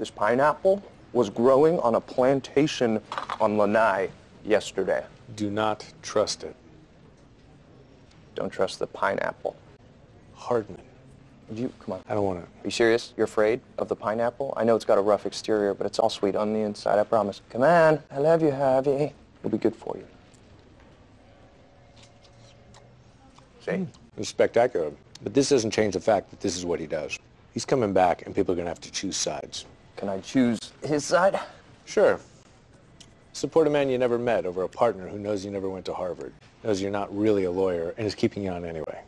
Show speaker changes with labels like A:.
A: This pineapple was growing on a plantation on Lanai yesterday.
B: Do not trust it.
A: Don't trust the pineapple.
B: Hardman.
A: You come on.
B: I don't want to.
A: Are you serious? You're afraid of the pineapple? I know it's got a rough exterior, but it's all sweet on the inside, I promise. Come on. I love you, Harvey. It'll be good for you. See? Hmm.
B: It's spectacular. But this doesn't change the fact that this is what he does. He's coming back, and people are going to have to choose sides.
A: Can I choose his side?
B: Sure. Support a man you never met over a partner who knows you never went to Harvard, knows you're not really a lawyer, and is keeping you on anyway.